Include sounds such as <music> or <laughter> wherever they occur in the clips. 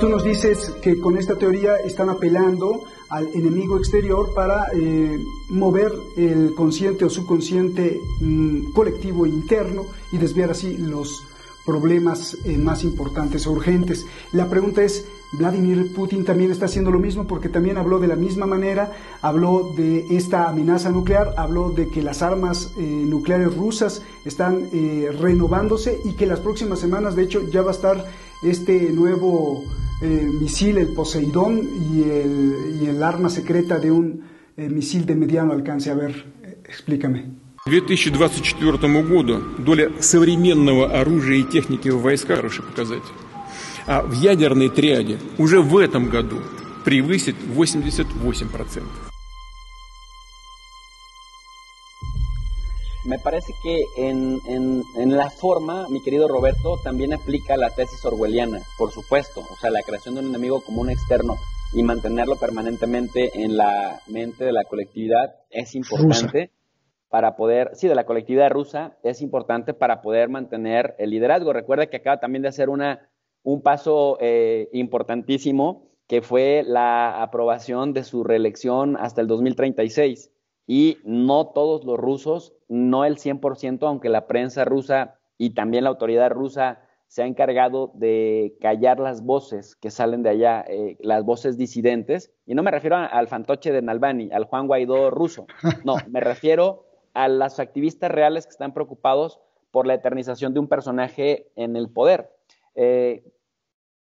Tú nos dices que con esta teoría están apelando al enemigo exterior para eh, mover el consciente o subconsciente mm, colectivo interno y desviar así los problemas eh, más importantes o urgentes. La pregunta es, Vladimir Putin también está haciendo lo mismo porque también habló de la misma manera, habló de esta amenaza nuclear, habló de que las armas eh, nucleares rusas están renovándose y que las próximas semanas, de hecho, ya va a estar este nuevo misil, el Poseidón, y el, y el arma secreta de un misil de mediano alcance. A ver, explícame. К 2024 году доля современного оружия и техники в войсках хороший показатель. А в ядерной триаде уже в этом году превысит 88%. Me parece que en, en, en, la forma, mi querido Roberto, también aplica la tesis orwelliana, por supuesto. O sea, la creación de un enemigo como un externo y mantenerlo permanentemente en la mente de la colectividad es importante. Rusa para poder, sí, de la colectividad rusa, es importante para poder mantener el liderazgo. Recuerda que acaba también de hacer una, un paso eh, importantísimo, que fue la aprobación de su reelección hasta el 2036. Y no todos los rusos, no el 100%, aunque la prensa rusa y también la autoridad rusa se ha encargado de callar las voces que salen de allá, eh, las voces disidentes. Y no me refiero al fantoche de Nalbani, al Juan Guaidó ruso. No, <laughs> me refiero a los activistas reales que están preocupados por la eternización de un personaje en el poder. Eh,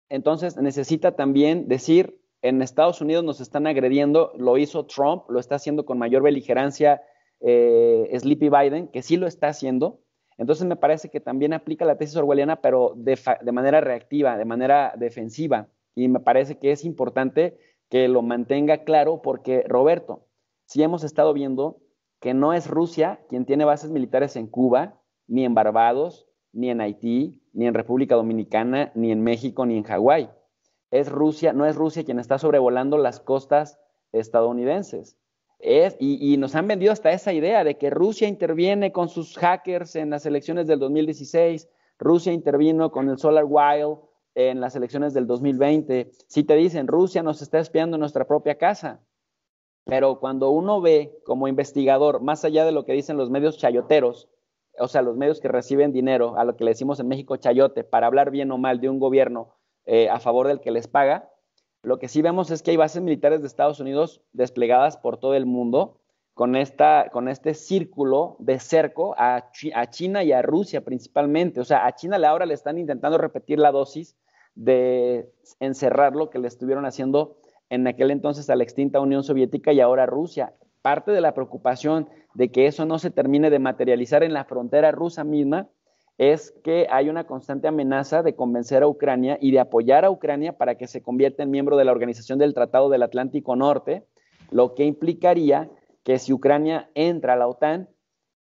entonces necesita también decir, en Estados Unidos nos están agrediendo, lo hizo Trump, lo está haciendo con mayor beligerancia eh, Sleepy Biden, que sí lo está haciendo. Entonces me parece que también aplica la tesis orwelliana, pero de, de manera reactiva, de manera defensiva. Y me parece que es importante que lo mantenga claro porque, Roberto, si hemos estado viendo que no es Rusia quien tiene bases militares en Cuba, ni en Barbados, ni en Haití, ni en República Dominicana, ni en México, ni en Hawái. Es Rusia, no es Rusia quien está sobrevolando las costas estadounidenses. Es, y, y, nos han vendido hasta esa idea de que Rusia interviene con sus hackers en las elecciones del 2016, Rusia intervino con el Solar Wild en las elecciones del 2020. Si te dicen Rusia nos está espiando en nuestra propia casa, pero cuando uno ve como investigador, más allá de lo que dicen los medios chayoteros, o sea, los medios que reciben dinero, a lo que le decimos en México chayote, para hablar bien o mal de un gobierno eh, a favor del que les paga, lo que sí vemos es que hay bases militares de Estados Unidos desplegadas por todo el mundo con, esta, con este círculo de cerco a, a China y a Rusia principalmente. O sea, a China ahora le están intentando repetir la dosis de encerrar lo que le estuvieron haciendo en aquel entonces a la extinta Unión Soviética y ahora Rusia. Parte de la preocupación de que eso no se termine de materializar en la frontera rusa misma es que hay una constante amenaza de convencer a Ucrania y de apoyar a Ucrania para que se convierta en miembro de la Organización del Tratado del Atlántico Norte, lo que implicaría que si Ucrania entra a la OTAN,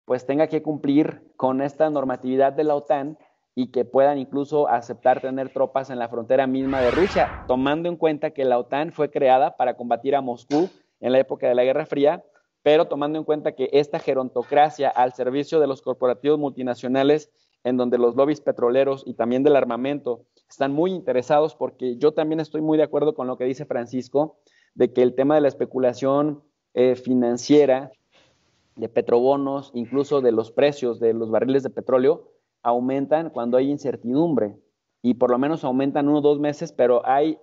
pues tenga que cumplir con esta normatividad de la OTAN y que puedan incluso aceptar tener tropas en la frontera misma de Rusia, tomando en cuenta que la OTAN fue creada para combatir a Moscú en la época de la Guerra Fría, pero tomando en cuenta que esta gerontocracia al servicio de los corporativos multinacionales, en donde los lobbies petroleros y también del armamento están muy interesados, porque yo también estoy muy de acuerdo con lo que dice Francisco, de que el tema de la especulación eh, financiera, de petrobonos, incluso de los precios de los barriles de petróleo, aumentan cuando hay incertidumbre y por lo menos aumentan uno o dos meses, pero hay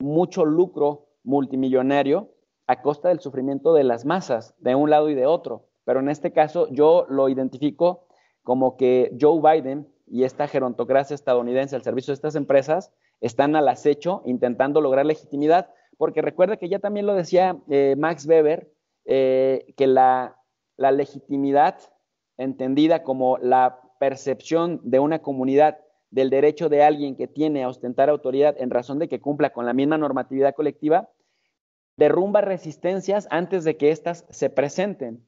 mucho lucro multimillonario a costa del sufrimiento de las masas, de un lado y de otro. Pero en este caso yo lo identifico como que Joe Biden y esta gerontocracia estadounidense al servicio de estas empresas están al acecho intentando lograr legitimidad, porque recuerda que ya también lo decía eh, Max Weber, eh, que la, la legitimidad entendida como la percepción de una comunidad del derecho de alguien que tiene a ostentar autoridad en razón de que cumpla con la misma normatividad colectiva, derrumba resistencias antes de que éstas se presenten.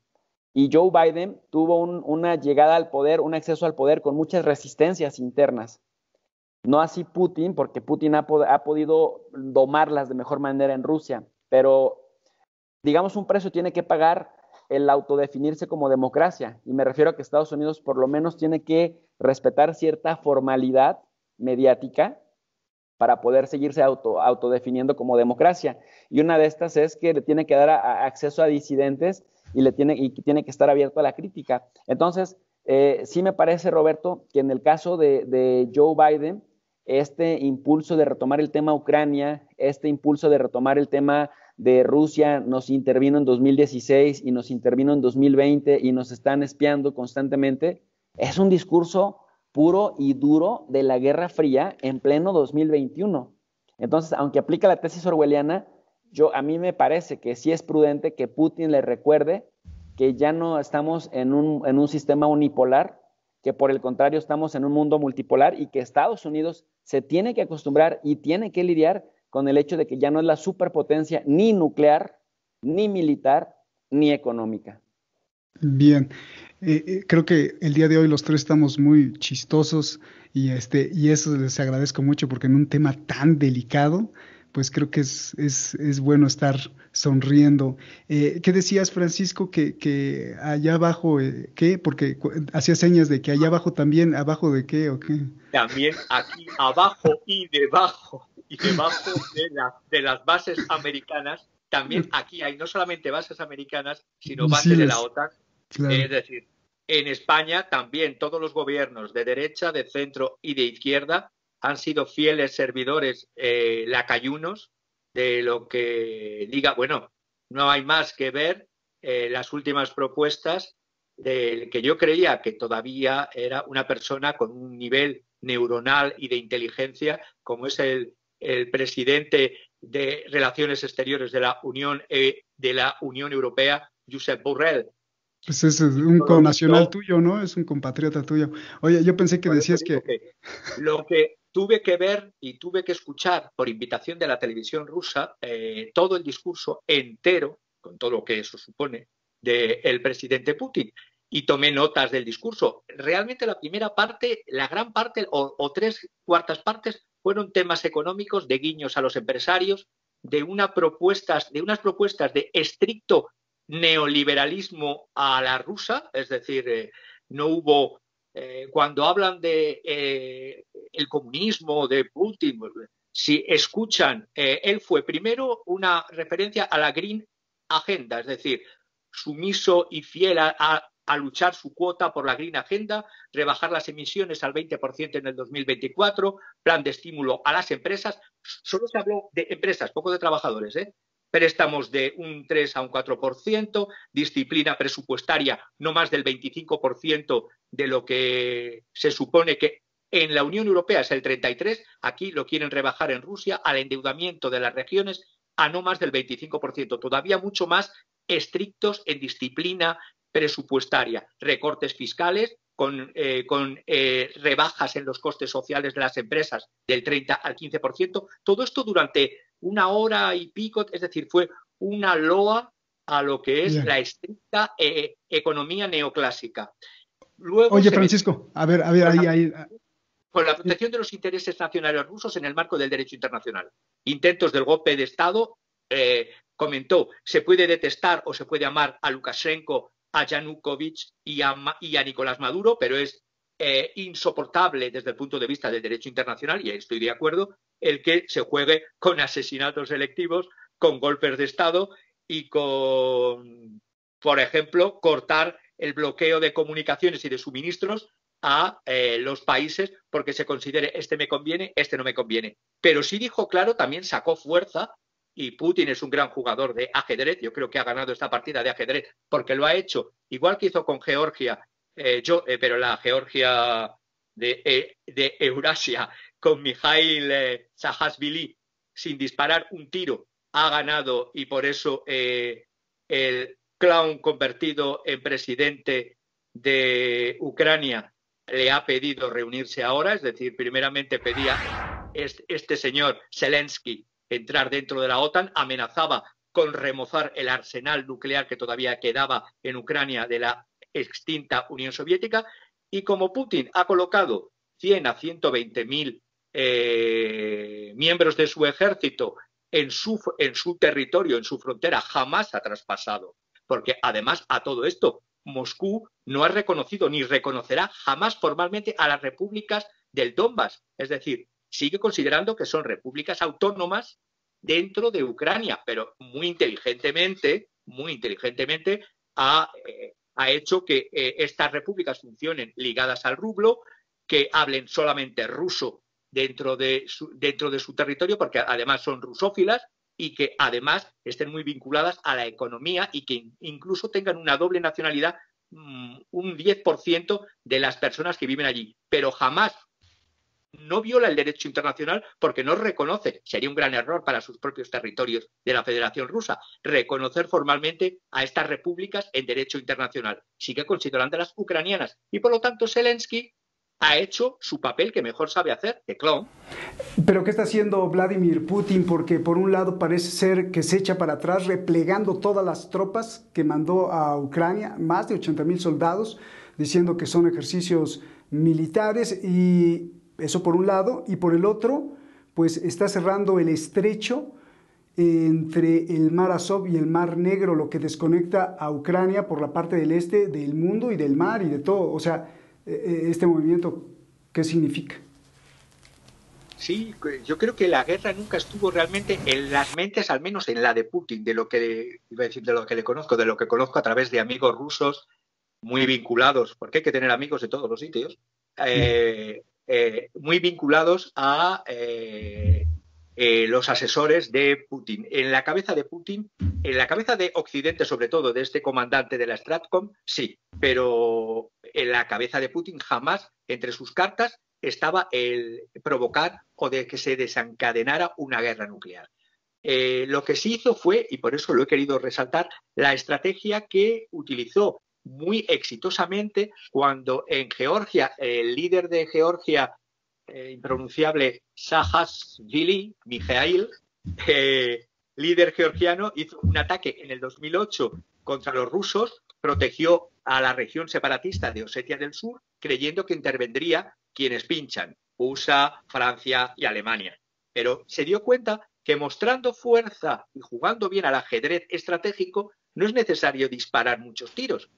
Y Joe Biden tuvo una llegada al poder, un acceso al poder con muchas resistencias internas. No así Putin, porque Putin ha, ha podido domarlas de mejor manera en Rusia, pero digamos un precio tiene que pagar el autodefinirse como democracia. Y me refiero a que Estados Unidos por lo menos tiene que respetar cierta formalidad mediática para poder seguirse auto, autodefiniendo como democracia. Y una de estas es que le tiene que dar acceso a disidentes y, le tiene, y tiene que estar abierto a la crítica. Entonces, eh, sí me parece, Roberto, que en el caso de, de Joe Biden, este impulso de retomar el tema Ucrania, este impulso de retomar el tema de Rusia nos intervino en 2016 y nos intervino en 2020 y nos están espiando constantemente, es un discurso puro y duro de la Guerra Fría en pleno 2021. Entonces, aunque aplica la tesis orwelliana, yo a mí me parece que sí es prudente que Putin le recuerde que ya no estamos en un, en un sistema unipolar, que por el contrario estamos en un mundo multipolar y que Estados Unidos se tiene que acostumbrar y tiene que lidiar con el hecho de que ya no es la superpotencia ni nuclear, ni militar, ni económica. Bien, eh, eh, creo que el día de hoy los tres estamos muy chistosos y, este, y eso les agradezco mucho porque en un tema tan delicado, pues creo que es, es, es bueno estar sonriendo. Eh, ¿Qué decías, Francisco, que, que allá abajo, qué? Porque hacía señas de que allá abajo también, abajo de qué o qué. También aquí abajo y debajo y debajo de, de las bases americanas, también aquí hay no solamente bases americanas, sino bases de la OTAN. Es decir, en España también todos los gobiernos de derecha, de centro y de izquierda han sido fieles servidores eh, lacayunos de lo que diga, bueno, no hay más que ver eh, las últimas propuestas del que yo creía que todavía era una persona con un nivel neuronal y de inteligencia como es el presidente de Relaciones Exteriores de la Unión, eh, de la Unión Europea, Josep Borrell. Pues es un connacional tuyo, ¿no? Es un compatriota tuyo. Oye, yo pensé que decías que... Lo que tuve que ver y tuve que escuchar por invitación de la televisión rusa eh, todo el discurso entero, con todo lo que eso supone, del presidente Putin y tomé notas del discurso. Realmente la primera parte, la gran parte o, tres cuartas partes fueron temas económicos, de guiños a los empresarios, de, una propuestas, de unas propuestas de estricto neoliberalismo a la rusa, es decir, eh, no hubo, eh, cuando hablan de eh, el comunismo, de Putin, si escuchan, él fue primero una referencia a la Green Agenda, es decir, sumiso y fiel a, a luchar su cuota por la Green Agenda, rebajar las emisiones al 20% en el 2024, plan de estímulo a las empresas. Solo se habló de empresas, poco de trabajadores, ¿eh? Préstamos de un 3 a un 4%, disciplina presupuestaria no más del 25% de lo que se supone que en la Unión Europea es el 33, aquí lo quieren rebajar en Rusia al endeudamiento de las regiones a no más del 25%, todavía mucho más estrictos en disciplina presupuestaria, recortes fiscales con, eh, con eh, rebajas en los costes sociales de las empresas del 30 al 15%. Todo esto durante una hora y pico, es decir, fue una loa a lo que es la estricta eh, economía neoclásica. Luego Oye, Francisco, a ver, a ver, ahí, ahí. Con la protección de los intereses nacionales rusos en el marco del derecho internacional. Intentos del golpe de Estado, comentó, se puede detestar o se puede amar a Lukashenko a Yanukovych y a, Nicolás Maduro, pero es eh, insoportable desde el punto de vista del derecho internacional, y ahí estoy de acuerdo, el que se juegue con asesinatos selectivos, con golpes de Estado y con, por ejemplo, cortar el bloqueo de comunicaciones y de suministros a eh, los países porque se considere este me conviene, este no me conviene. Pero sí dijo claro, también sacó fuerza y Putin es un gran jugador de ajedrez. Yo creo que ha ganado esta partida de ajedrez porque lo ha hecho, igual que hizo con Georgia, eh, yo, eh, pero la Georgia de, eh, de Eurasia, con Mikhail Saakashvili, sin disparar un tiro, ha ganado y por eso el clown convertido en presidente de Ucrania le ha pedido reunirse ahora, es decir, primeramente pedía este, este señor Zelensky entrar dentro de la OTAN, amenazaba con remozar el arsenal nuclear que todavía quedaba en Ucrania de la extinta Unión Soviética. Y como Putin ha colocado 100 a 120 mil eh, miembros de su ejército en su, en su territorio, en su frontera, jamás ha traspasado. Porque además a todo esto, Moscú no ha reconocido ni reconocerá jamás formalmente a las repúblicas del Donbass. Es decir, sigue considerando que son repúblicas autónomas dentro de Ucrania, pero muy inteligentemente, muy inteligentemente ha, eh, hecho que eh, estas repúblicas funcionen ligadas al rublo, que hablen solamente ruso dentro de su, dentro de su territorio, porque además son rusófilas y que además estén muy vinculadas a la economía y que incluso tengan una doble nacionalidad, mm, un 10% de las personas que viven allí, pero jamás no viola el derecho internacional porque no reconoce, sería un gran error para sus propios territorios de la Federación Rusa, reconocer formalmente a estas repúblicas en derecho internacional. Sigue considerando las ucranianas y por lo tanto Zelensky ha hecho su papel que mejor sabe hacer, de clon. Pero ¿qué está haciendo Vladimir Putin? Porque por un lado parece ser que se echa para atrás replegando todas las tropas que mandó a Ucrania, más de 80 mil soldados, diciendo que son ejercicios militares y eso por un lado, y por el otro, pues está cerrando el estrecho entre el mar Azov y el mar Negro, lo que desconecta a Ucrania por la parte del este del mundo y del mar y de todo. O sea, e, e, este movimiento, ¿qué significa? Sí, yo creo que la guerra nunca estuvo realmente en las mentes, al menos en la de Putin, de lo que iba a decir, de lo que le conozco, de lo que conozco a través de amigos rusos muy vinculados, porque hay que tener amigos de todos los sitios, eh, eh, muy vinculados a eh, eh, los asesores de Putin. En la cabeza de Putin, en la cabeza de Occidente, sobre todo de este comandante de la Stratcom, sí, pero en la cabeza de Putin jamás entre sus cartas estaba el provocar o de que se desencadenara una guerra nuclear. lo que sí hizo fue, y por eso lo he querido resaltar, la estrategia que utilizó muy exitosamente cuando en Georgia el líder de Georgia, eh, impronunciable Saakashvili, Mijail, eh, líder georgiano, hizo un ataque en el 2008 contra los rusos, protegió a la región separatista de Osetia del Sur, creyendo que intervendría quienes pinchan, USA, Francia y Alemania. Pero se dio cuenta que mostrando fuerza y jugando bien al ajedrez estratégico, no es necesario disparar muchos tiros,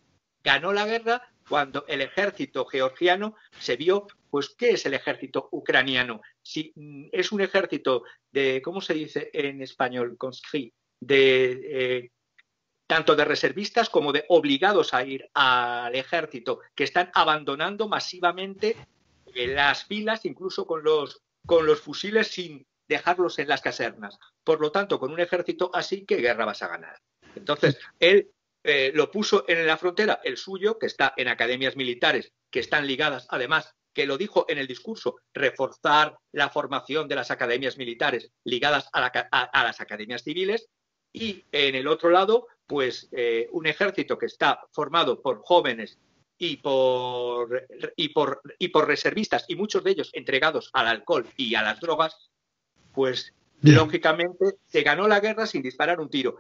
ganó la guerra cuando el ejército georgiano se vio, pues, ¿qué es el ejército ucraniano? Si mm, es un ejército de, ¿cómo se dice en español? Conscrit, de eh, tanto de reservistas como de obligados a ir al ejército, que están abandonando masivamente eh, las filas, incluso con los, con los fusiles sin dejarlos en las casernas. Por lo tanto, con un ejército así, ¿qué guerra vas a ganar? Entonces, él eh, lo puso en la frontera, el suyo, que está en academias militares, que están ligadas, además, que lo dijo en el discurso, reforzar la formación de las academias militares ligadas a, las academias civiles, y en el otro lado, pues eh, un ejército que está formado por jóvenes y por, y, por, y por reservistas, y muchos de ellos entregados al alcohol y a las drogas, pues lógicamente se ganó la guerra sin disparar un tiro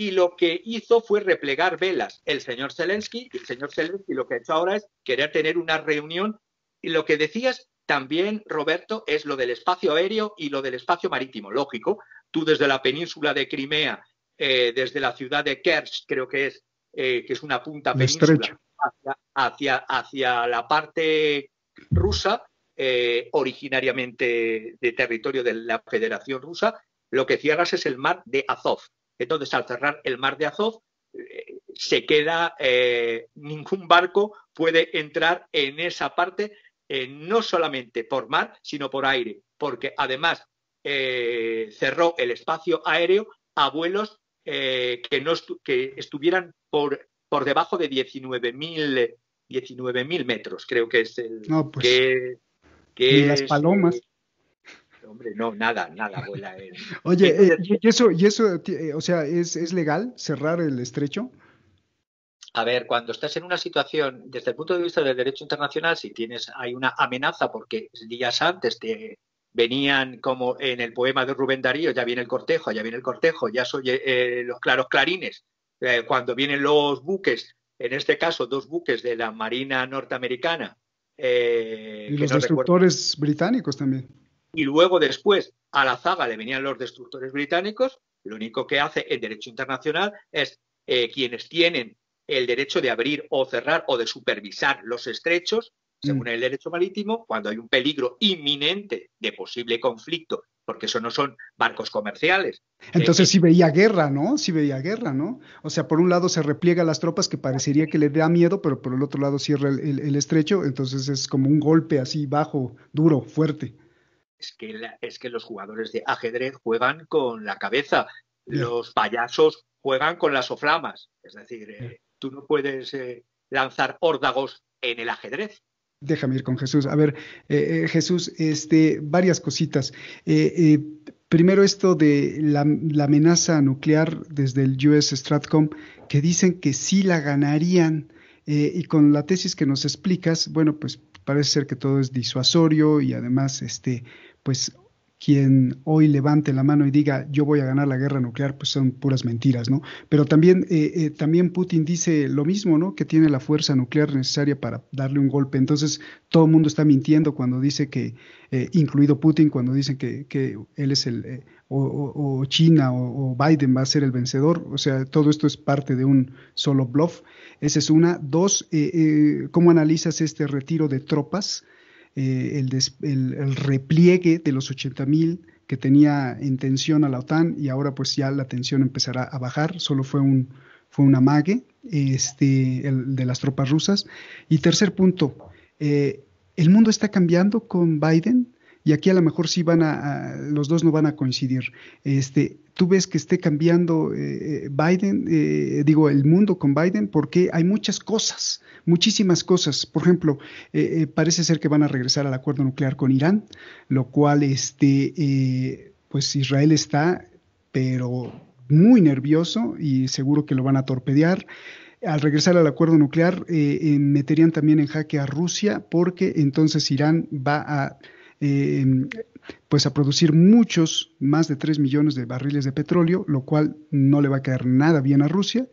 y lo que hizo fue replegar velas el señor Zelensky. Y el señor Zelensky lo que ha hecho ahora es querer tener una reunión. Y lo que decías también, Roberto, es lo del espacio aéreo y lo del espacio marítimo. Lógico, tú desde la península de Crimea, eh, desde la ciudad de Kerch, creo que es, eh, que es una punta península, hacia, hacia, la parte rusa, eh, originariamente de territorio de la Federación Rusa, lo que cierras es el mar de Azov. Entonces, al cerrar el mar de Azov, eh, se queda, eh, ningún barco puede entrar en esa parte, no solamente por mar, sino por aire, porque además cerró el espacio aéreo a vuelos que, no que estuvieran por, por debajo de 19.000 19 metros, creo que es el pues, que, las palomas hombre, no, nada, nada vuela. Oye, eh, ¿y eso, y eso eh, o sea, ¿es, legal cerrar el estrecho? A ver, cuando estás en una situación, desde el punto de vista del derecho internacional, si tienes, hay una amenaza porque días antes te venían como en el poema de Rubén Darío, ya viene el cortejo, ya viene el cortejo, ya soy eh, los claros clarines, cuando vienen los buques, en este caso dos buques de la Marina norteamericana. Y los destructores británicos también. Y luego después a la zaga le venían los destructores británicos, lo único que hace el derecho internacional es eh, quienes tienen el derecho de abrir o cerrar o de supervisar los estrechos, según mm. el derecho marítimo, cuando hay un peligro inminente de posible conflicto, porque eso no son barcos comerciales. Entonces sí veía guerra, ¿no? Sí veía guerra, ¿no? O sea, por un lado se repliega las tropas que parecería que le da miedo, pero por el otro lado cierra el, estrecho, entonces es como un golpe así bajo, duro, fuerte. Es que, es que los jugadores de ajedrez juegan con la cabeza, los payasos juegan con las oflamas, es decir, eh, tú no puedes eh, lanzar órdagos en el ajedrez. Déjame ir con Jesús. A ver, eh, eh, Jesús, este, varias cositas. Eh, primero esto de la, amenaza nuclear desde el US Stratcom, que dicen que sí la ganarían. y con la tesis que nos explicas, bueno, pues parece ser que todo es disuasorio y además, este, pues quien hoy levante la mano y diga yo voy a ganar la guerra nuclear, pues son puras mentiras, ¿no? Pero también, eh, eh, también Putin dice lo mismo, ¿no? Que tiene la fuerza nuclear necesaria para darle un golpe. Entonces, todo el mundo está mintiendo cuando dice que, eh, incluido Putin, cuando dicen que, que él es el, o, China o, Biden va a ser el vencedor. O sea, todo esto es parte de un solo bluff. Esa es una. Dos, ¿cómo analizas este retiro de tropas? Eh, el, repliegue de los 80 mil que tenía en tensión a la OTAN y ahora pues ya la tensión empezará a bajar, solo fue un, fue un amague este, el, de las tropas rusas. Y tercer punto, eh, el mundo está cambiando con Biden y aquí a lo mejor sí van a, los dos no van a coincidir. Este, tú ves que esté cambiando eh, Biden, eh, digo, el mundo con Biden, porque hay muchas cosas, muchísimas cosas. Por ejemplo, eh, parece ser que van a regresar al acuerdo nuclear con Irán, lo cual, este, pues Israel está, pero muy nervioso y seguro que lo van a torpedear al regresar al acuerdo nuclear, meterían también en jaque a Rusia porque entonces Irán va a eh, pues a producir muchos, más de 3 millones de barriles de petróleo, lo cual no le va a caer nada bien a Rusia.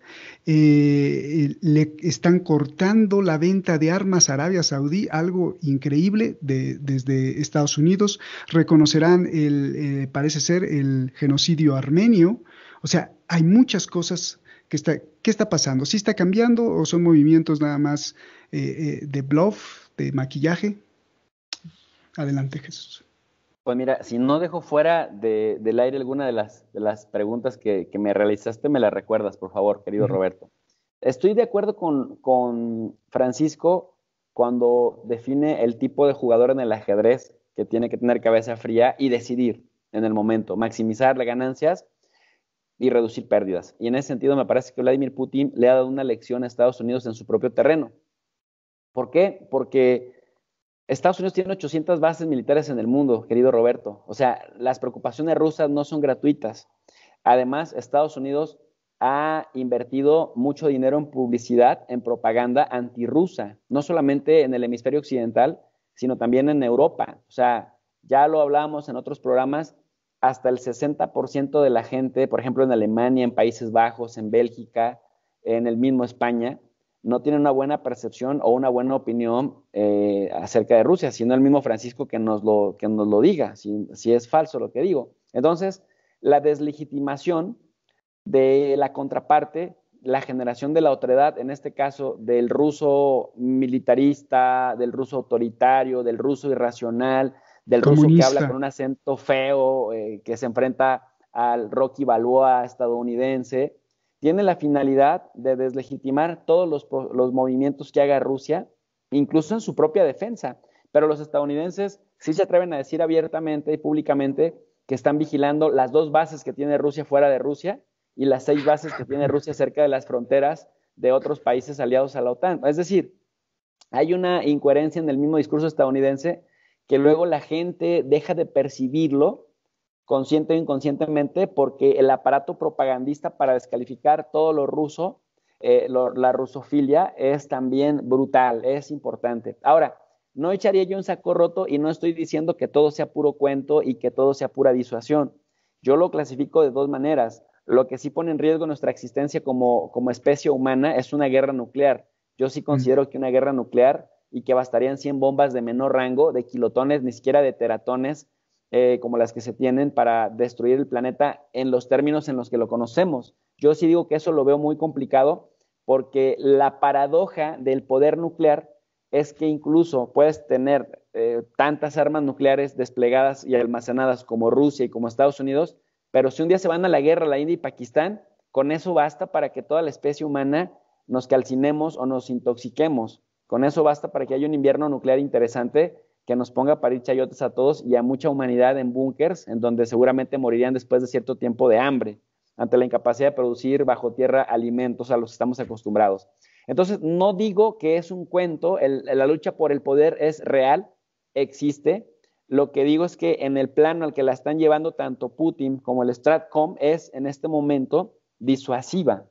Eh, le están cortando la venta de armas a Arabia Saudí, algo increíble desde Estados Unidos. Reconocerán, el, eh, parece ser, el genocidio armenio. O sea, hay muchas cosas que está, ¿qué está pasando? ¿Sí está cambiando o son movimientos nada más de bluff, de maquillaje? Adelante, Jesús. Pues mira, si no dejo fuera del aire alguna de las, de las preguntas que, me realizaste, me las recuerdas, por favor, querido Roberto. Estoy de acuerdo con, Francisco cuando define el tipo de jugador en el ajedrez que tiene que tener cabeza fría y decidir en el momento, maximizar las ganancias y reducir pérdidas. Y en ese sentido me parece que Vladimir Putin le ha dado una lección a Estados Unidos en su propio terreno. ¿Por qué? Porque Estados Unidos tiene 800 bases militares en el mundo, querido Roberto. O sea, las preocupaciones rusas no son gratuitas. Además, Estados Unidos ha invertido mucho dinero en publicidad, en propaganda antirrusa, no solamente en el hemisferio occidental, sino también en Europa. O sea, ya lo hablábamos en otros programas, hasta el 60% de la gente, por ejemplo, en Alemania, en Países Bajos, en Bélgica, en el mismo España, no tiene una buena percepción o una buena opinión eh, acerca de Rusia, sino el mismo Francisco que nos lo, que nos lo diga, si, si es falso lo que digo. Entonces, la deslegitimación de la contraparte, la generación de la otredad, en este caso del ruso militarista, del ruso autoritario, del ruso irracional, del ruso que habla con un acento feo, eh, que se enfrenta al Rocky Balboa estadounidense, tiene la finalidad de deslegitimar todos los, movimientos que haga Rusia, incluso en su propia defensa. Pero los estadounidenses sí se atreven a decir abiertamente y públicamente que están vigilando las dos bases que tiene Rusia fuera de Rusia y las seis bases que tiene Rusia cerca de las fronteras de otros países aliados a la OTAN. Es decir, hay una incoherencia en el mismo discurso estadounidense que luego la gente deja de percibirlo consciente o inconscientemente, porque el aparato propagandista para descalificar todo lo ruso, eh, la rusofilia, es también brutal, es importante. Ahora, no echaría yo un saco roto y no estoy diciendo que todo sea puro cuento y que todo sea pura disuasión. Yo lo clasifico de dos maneras. Lo que sí pone en riesgo nuestra existencia como, como especie humana es una guerra nuclear. Yo sí considero que una guerra nuclear y que bastarían 100 bombas de menor rango, de kilotones, ni siquiera de teratones, eh, como las que se tienen para destruir el planeta en los términos en los que lo conocemos. Yo sí digo que eso lo veo muy complicado porque la paradoja del poder nuclear es que incluso puedes tener eh, tantas armas nucleares desplegadas y almacenadas como Rusia y como Estados Unidos, pero si un día se van a la guerra la India y Pakistán, con eso basta para que toda la especie humana nos calcinemos o nos intoxiquemos. Con eso basta para que haya un invierno nuclear interesante que nos ponga a parir chayotes a todos y a mucha humanidad en búnkers, en donde seguramente morirían después de cierto tiempo de hambre, ante la incapacidad de producir bajo tierra alimentos a los que estamos acostumbrados. Entonces, no digo que es un cuento, la lucha por el poder es real, existe. Lo que digo es que en el plano al que la están llevando tanto Putin como el Stratcom es en este momento disuasiva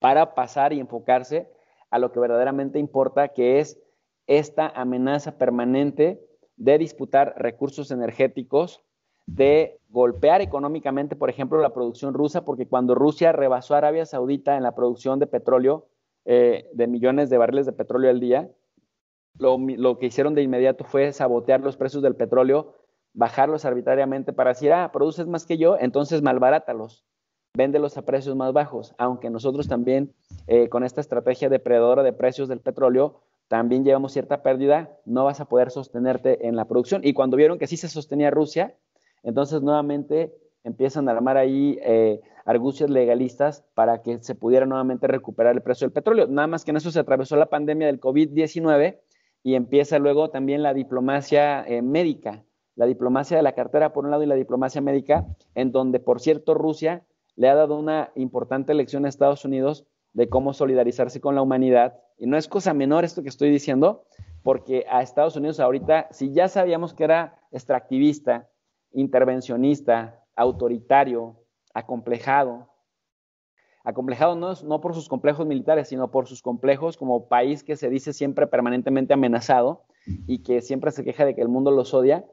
para pasar y enfocarse a lo que verdaderamente importa, que es esta amenaza permanente de disputar recursos energéticos, de golpear económicamente, por ejemplo, la producción rusa, porque cuando Rusia rebasó a Arabia Saudita en la producción de petróleo, eh, de millones de barriles de petróleo al día, lo, que hicieron de inmediato fue sabotear los precios del petróleo, bajarlos arbitrariamente para decir, ah, produces más que yo, entonces malbarátalos, véndelos a precios más bajos, aunque nosotros también eh, con esta estrategia depredadora de precios del petróleo también llevamos cierta pérdida, no vas a poder sostenerte en la producción. Y cuando vieron que sí se sostenía Rusia, entonces nuevamente empiezan a armar ahí eh, argucias legalistas para que se pudiera nuevamente recuperar el precio del petróleo. Nada más que en eso se atravesó la pandemia del COVID-19 y empieza luego también la diplomacia eh, médica, la diplomacia de la cartera por un lado y la diplomacia médica, en donde, por cierto, Rusia le ha dado una importante lección a Estados Unidos de cómo solidarizarse con la humanidad. Y no es cosa menor esto que estoy diciendo, porque a Estados Unidos ahorita, si ya sabíamos que era extractivista, intervencionista, autoritario, acomplejado, acomplejado no, no por sus complejos militares, sino por sus complejos como país que se dice siempre permanentemente amenazado y que siempre se queja de que el mundo los odia,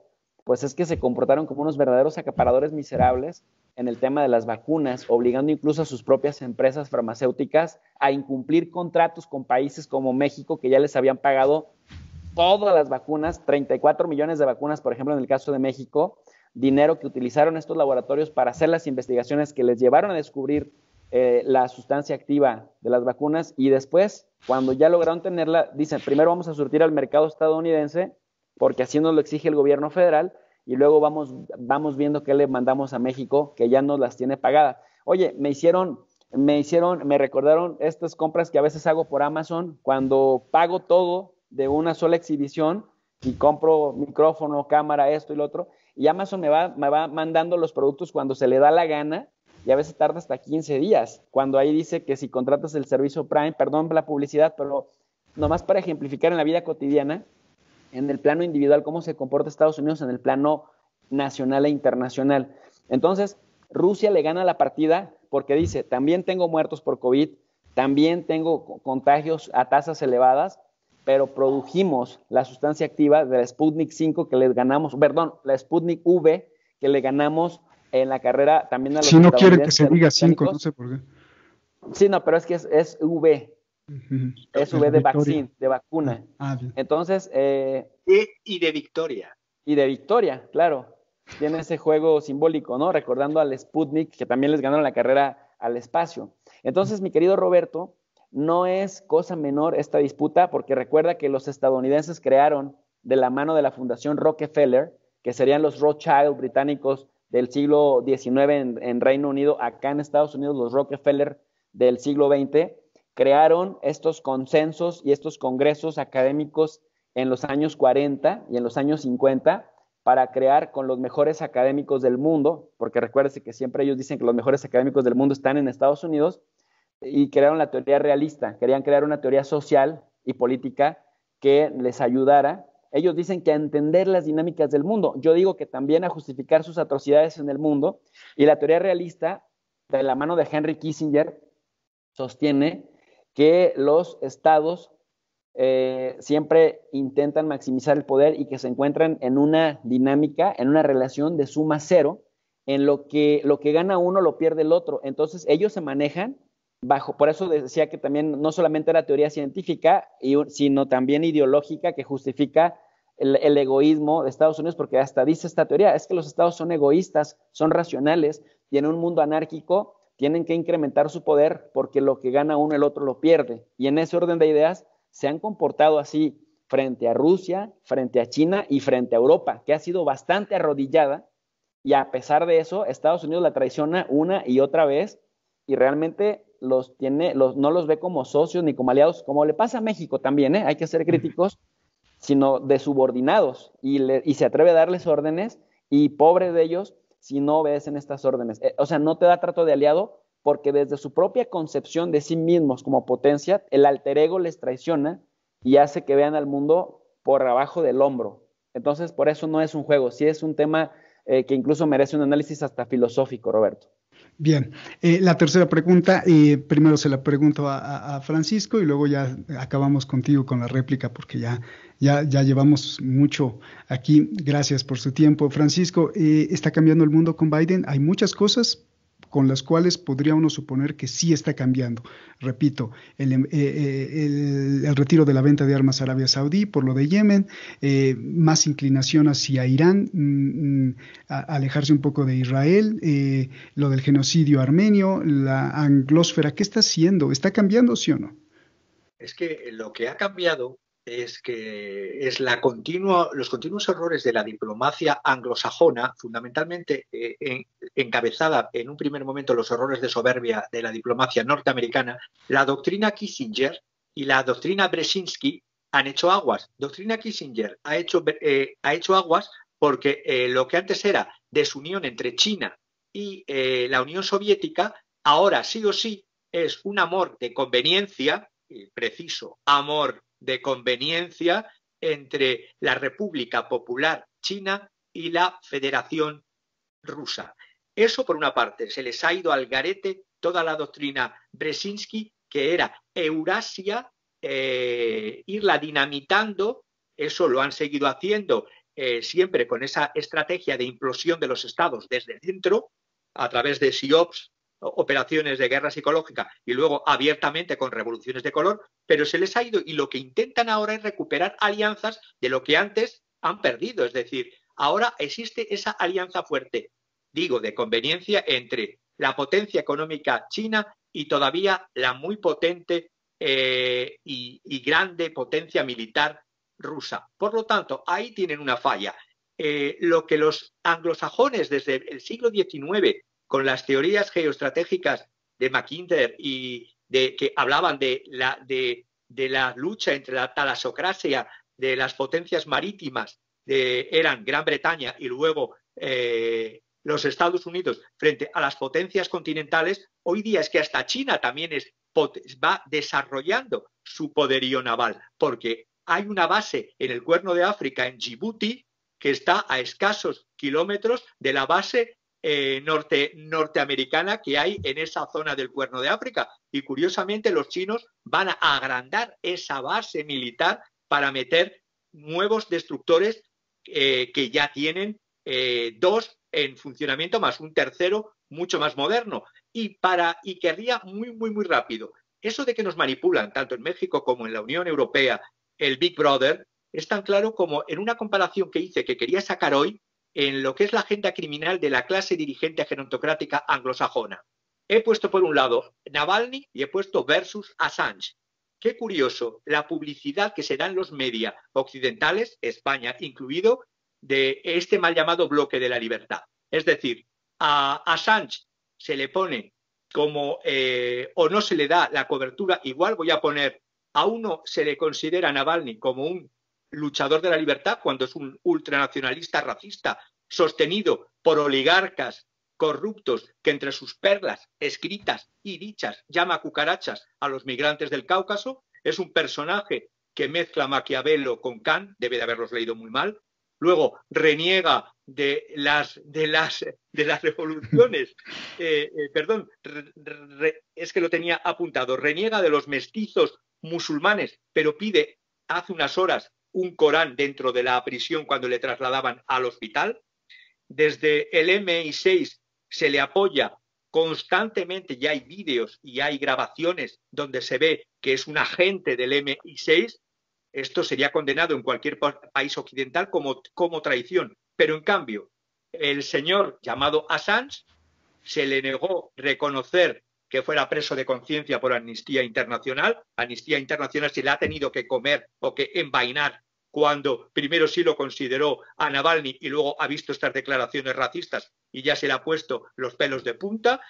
pues es que se comportaron como unos verdaderos acaparadores miserables en el tema de las vacunas, obligando incluso a sus propias empresas farmacéuticas a incumplir contratos con países como México, que ya les habían pagado todas las vacunas, 34 millones de vacunas, por ejemplo, en el caso de México, dinero que utilizaron estos laboratorios para hacer las investigaciones que les llevaron a descubrir eh, la sustancia activa de las vacunas y después, cuando ya lograron tenerla, dicen, primero vamos a surtir al mercado estadounidense, porque así nos lo exige el gobierno federal, y luego vamos, vamos viendo qué le mandamos a México, que ya nos las tiene pagadas. Oye, me hicieron, me hicieron, me recordaron estas compras que a veces hago por Amazon, cuando pago todo de una sola exhibición y compro micrófono, cámara, esto y lo otro, y Amazon me va, me va mandando los productos cuando se le da la gana, y a veces tarda hasta 15 días, cuando ahí dice que si contratas el servicio Prime, perdón la publicidad, pero nomás para ejemplificar en la vida cotidiana, en el plano individual, cómo se comporta Estados Unidos en el plano nacional e internacional. Entonces, Rusia le gana la partida porque dice, también tengo muertos por COVID, también tengo contagios a tasas elevadas, pero produjimos la sustancia activa de la Sputnik 5 que les ganamos, perdón, la Sputnik V que le ganamos en la carrera también a los Si no quiere que se diga 5, no sé por qué. Sí, no, pero es que es V, es V de vaccine, de vacuna. Ah, Entonces. Eh, y de victoria. Y de victoria, claro. Tiene ese juego simbólico, ¿no? Recordando al Sputnik, que también les ganaron la carrera al espacio. Entonces, mi querido Roberto, no es cosa menor esta disputa, porque recuerda que los estadounidenses crearon de la mano de la Fundación Rockefeller, que serían los Rothschild británicos del siglo XIX en, en Reino Unido, acá en Estados Unidos los Rockefeller del siglo XX, crearon estos consensos y estos congresos académicos en los años 40 y en los años 50 para crear con los mejores académicos del mundo, porque recuérdese que siempre ellos dicen que los mejores académicos del mundo están en Estados Unidos, y crearon la teoría realista, querían crear una teoría social y política que les ayudara. Ellos dicen que a entender las dinámicas del mundo, yo digo que también a justificar sus atrocidades en el mundo, y la teoría realista, de la mano de Henry Kissinger, sostiene que los estados eh, siempre intentan maximizar el poder y que se encuentran en una dinámica, en una relación de suma cero, en lo que lo que gana uno lo pierde el otro. Entonces ellos se manejan bajo, por eso decía que también no solamente era teoría científica, sino también ideológica que justifica el, el, egoísmo de Estados Unidos, porque hasta dice esta teoría, es que los estados son egoístas, son racionales, tienen un mundo anárquico tienen que incrementar su poder porque lo que gana uno el otro lo pierde. Y en ese orden de ideas se han comportado así frente a Rusia, frente a China y frente a Europa, que ha sido bastante arrodillada y a pesar de eso, Estados Unidos la traiciona una y otra vez y realmente los tiene, los, no los ve como socios ni como aliados, como le pasa a México también, ¿eh? hay que ser críticos, sino de subordinados y, y se atreve a darles órdenes y pobre de ellos si no obedecen estas órdenes. Eh, o sea, no te da trato de aliado porque desde su propia concepción de sí mismos como potencia, el alter ego les traiciona y hace que vean al mundo por abajo del hombro. Entonces, por eso no es un juego, sí es un tema eh, que incluso merece un análisis hasta filosófico, Roberto. Bien, eh, la tercera pregunta, eh, primero se la pregunto a, Francisco y luego ya acabamos contigo con la réplica porque ya, ya, ya llevamos mucho aquí. Gracias por su tiempo. Francisco, ¿está cambiando el mundo con Biden? Hay muchas cosas, con las cuales podría uno suponer que sí está cambiando. Repito, el, eh, eh, retiro de la venta de armas a Arabia Saudí por lo de Yemen, eh, más inclinación hacia Irán, mm, mm, alejarse un poco de Israel, lo del genocidio armenio, la anglósfera, ¿qué está haciendo? ¿Está cambiando, sí o no? Es que lo que ha cambiado es que es la los continuos errores de la diplomacia anglosajona, fundamentalmente eh, encabezada en un primer momento los errores de soberbia de la diplomacia norteamericana, la doctrina Kissinger y la doctrina Brzezinski han hecho aguas. Doctrina Kissinger ha hecho, eh, ha hecho aguas porque eh, lo que antes era desunión entre China y la Unión Soviética, ahora sí o sí es un amor de conveniencia, preciso amor de conveniencia entre la República Popular China y la Federación Rusa. Eso por una parte, se les ha ido al garete toda la doctrina Brzezinski, que era Eurasia, eh, irla dinamitando, eso lo han seguido haciendo eh, siempre con esa estrategia de implosión de los estados desde dentro, a través de SIOPS, operaciones de guerra psicológica y luego abiertamente con revoluciones de color, pero se les ha ido y lo que intentan ahora es recuperar alianzas de lo que antes han perdido. Es decir, ahora existe esa alianza fuerte, digo, de conveniencia entre la potencia económica china y todavía la muy potente eh, y, grande potencia militar rusa. Por lo tanto, ahí tienen una falla. Eh, lo que los anglosajones desde el siglo XIX con las teorías geoestratégicas de Mackinder y de, que hablaban de la, de, la lucha entre la talasocracia de las potencias marítimas, de, eran Gran Bretaña y luego eh, los Estados Unidos frente a las potencias continentales, hoy día es que hasta China también es, va desarrollando su poderío naval, porque hay una base en el cuerno de África, en Djibouti, que está a escasos kilómetros de la base eh, norte, norteamericana que hay en esa zona del cuerno de África. Y curiosamente los chinos van a agrandar esa base militar para meter nuevos destructores eh, que ya tienen eh, dos en funcionamiento más un tercero mucho más moderno y para y querría muy muy muy rápido eso de que nos manipulan tanto en México como en la Unión Europea el Big Brother es tan claro como en una comparación que hice que quería sacar hoy en lo que es la agenda criminal de la clase dirigente gerontocrática anglosajona. He puesto por un lado Navalny y he puesto versus Assange. Qué curioso la publicidad que se da en los media occidentales, España incluido, de este mal llamado bloque de la libertad. Es decir, a Assange se le pone como eh, o no se le da la cobertura, igual voy a poner a uno se le considera Navalny como un luchador de la libertad cuando es un ultranacionalista racista sostenido por oligarcas corruptos que entre sus perlas escritas y dichas llama cucarachas a los migrantes del Cáucaso, es un personaje que mezcla Maquiavelo con Kant, debe de haberlos leído muy mal, luego reniega de las, de las, de las revoluciones, <laughs> eh, eh, perdón, es que lo tenía apuntado, reniega de los mestizos musulmanes, pero pide hace unas horas un Corán dentro de la prisión cuando le trasladaban al hospital. Desde el MI6 se le apoya constantemente, ya hay vídeos y hay grabaciones donde se ve que es un agente del MI6. Esto sería condenado en cualquier país occidental como, como traición. Pero en cambio, el señor llamado Assange se le negó reconocer que fuera preso de conciencia por Amnistía Internacional. Amnistía Internacional se le ha tenido que comer o que envainar cuando primero sí lo consideró a Navalny y luego ha visto estas declaraciones racistas y ya se le ha puesto los pelos de punta.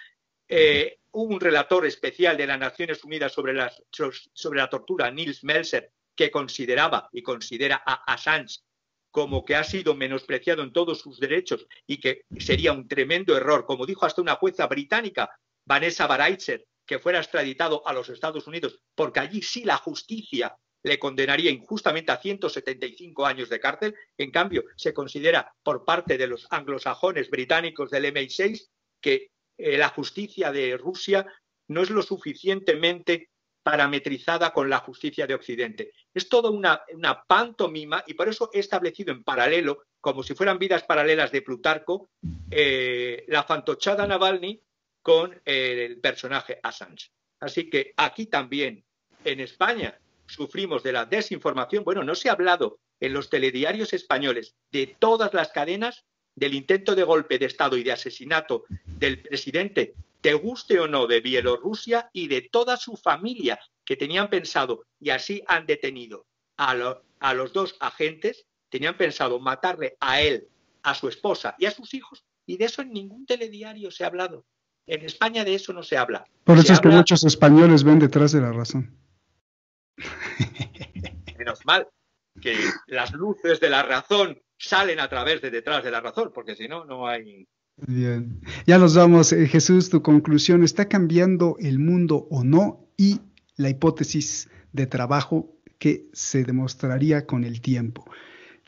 Eh, un relator especial de las Naciones Unidas sobre, sobre la tortura, Nils Melzer, que consideraba y considera a Assange como que ha sido menospreciado en todos sus derechos y que sería un tremendo error, como dijo hasta una jueza británica, Vanessa Baraitzer, que fuera extraditado a los Estados Unidos, porque allí sí la justicia le condenaría injustamente a 175 años de cárcel. En cambio, se considera por parte de los anglosajones británicos del MI6 que eh, la justicia de Rusia no es lo suficientemente parametrizada con la justicia de Occidente. Es toda una, pantomima y por eso he establecido en paralelo, como si fueran vidas paralelas de Plutarco, eh, la fantochada Navalny con el personaje Assange. Así que aquí también, en España, sufrimos de la desinformación. Bueno, no se ha hablado en los telediarios españoles de todas las cadenas del intento de golpe de Estado y de asesinato del presidente, te guste o no, de Bielorrusia y de toda su familia que tenían pensado, y así han detenido a, a los dos agentes, tenían pensado matarle a él, a su esposa y a sus hijos, y de eso en ningún telediario se ha hablado. En España de eso no se habla. Por eso es que muchos españoles ven detrás de la razón. <laughs> Menos mal que las luces de la razón salen a través de detrás de la razón, porque si no, no hay... Bien, ya nos vamos. Eh, Jesús, tu conclusión, ¿está cambiando el mundo o no? Y la hipótesis de trabajo que se demostraría con el tiempo.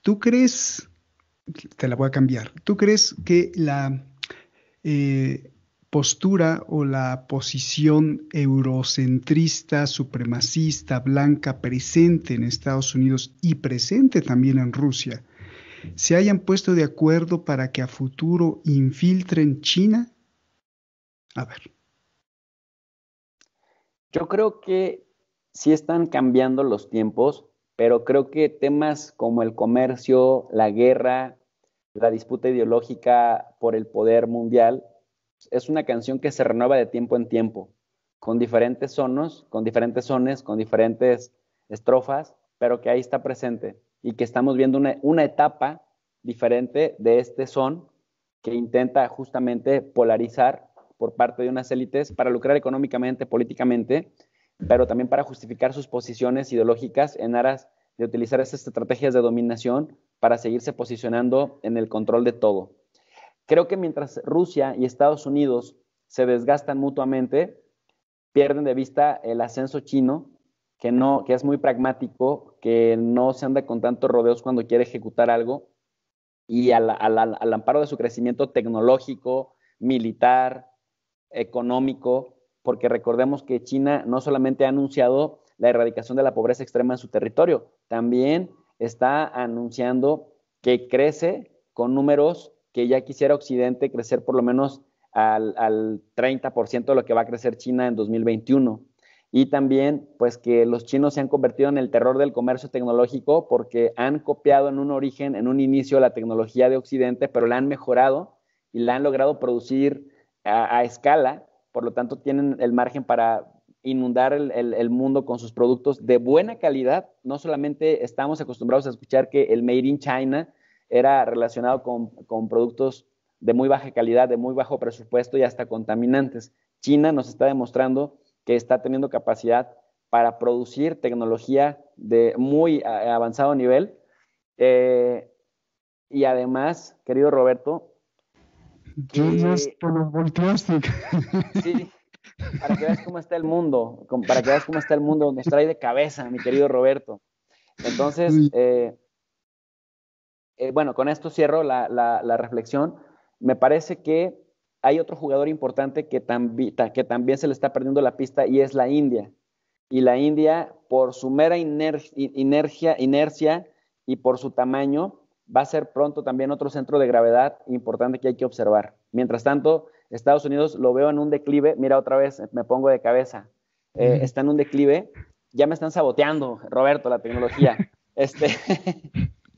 ¿Tú crees, te la voy a cambiar, ¿tú crees que la eh, postura o la posición eurocentrista, supremacista, blanca presente en Estados Unidos y presente también en Rusia, se hayan puesto de acuerdo para que a futuro infiltren China? A ver. Yo creo que sí están cambiando los tiempos, pero creo que temas como el comercio, la guerra, la disputa ideológica por el poder mundial, es una canción que se renueva de tiempo en tiempo, con diferentes sonos, con diferentes sones, con diferentes estrofas, pero que ahí está presente y que estamos viendo una, etapa diferente de este son que intenta justamente polarizar por parte de unas élites para lucrar económicamente, políticamente, pero también para justificar sus posiciones ideológicas en aras de utilizar esas estrategias de dominación para seguirse posicionando en el control de todo. Creo que mientras Rusia y Estados Unidos se desgastan mutuamente, pierden de vista el ascenso chino, que, no, que es muy pragmático, que no se anda con tantos rodeos cuando quiere ejecutar algo, y al, al amparo de su crecimiento tecnológico, militar, económico, porque recordemos que China no solamente ha anunciado la erradicación de la pobreza extrema en su territorio, también está anunciando que crece con números que ya quisiera Occidente crecer por lo menos al, 30% de lo que va a crecer China en 2021. Y también, pues que los chinos se han convertido en el terror del comercio tecnológico porque han copiado en un origen, en un inicio, la tecnología de Occidente, pero la han mejorado y la han logrado producir a, escala. Por lo tanto, tienen el margen para inundar el, el, mundo con sus productos de buena calidad. No solamente estamos acostumbrados a escuchar que el Made in China era relacionado con, productos de muy baja calidad, de muy bajo presupuesto y hasta contaminantes. China nos está demostrando que está teniendo capacidad para producir tecnología de muy avanzado nivel. Eh, y además, querido Roberto, que, <laughs> sí, para que veas cómo está el mundo, para que veas cómo está el mundo, nos trae de cabeza, mi querido Roberto. Entonces, eh, eh, bueno, con esto cierro la, reflexión. Me parece que hay otro jugador importante que, que también se le está perdiendo la pista y es la India. Y la India, por su mera inercia, inercia y por su tamaño, va a ser pronto también otro centro de gravedad importante que hay que observar. Mientras tanto, Estados Unidos lo veo en un declive. Mira, otra vez me pongo de cabeza. Eh, está en un declive. Ya me están saboteando, Roberto, la tecnología. <laughs> Este,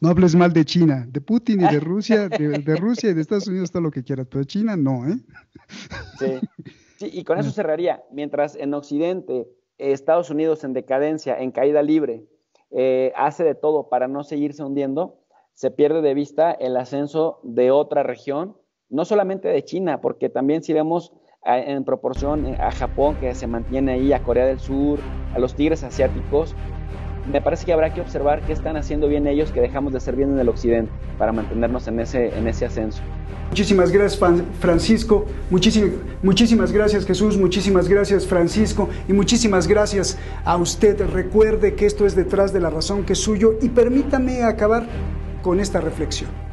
No hables mal de China, de Putin y de <laughs> Rusia, de, Rusia y de Estados Unidos, todo lo que quieras, pero China no, ¿eh? Sí. Sí, y con eso cerraría. Mientras en Occidente, Estados Unidos en decadencia, en caída libre, eh, hace de todo para no seguirse hundiendo, se pierde de vista el ascenso de otra región, no solamente de China, porque también si vemos en proporción eh, a Japón, que se mantiene ahí, a Corea del Sur, a los tigres asiáticos, me parece que habrá que observar qué están haciendo bien ellos que dejamos de ser bien en el occidente para mantenernos en ese, en ese ascenso. Muchísimas gracias Francisco, muchísimas, muchísimas gracias Jesús, muchísimas gracias Francisco y muchísimas gracias a usted. Recuerde que esto es detrás de la razón que es suyo y permítame acabar con esta reflexión.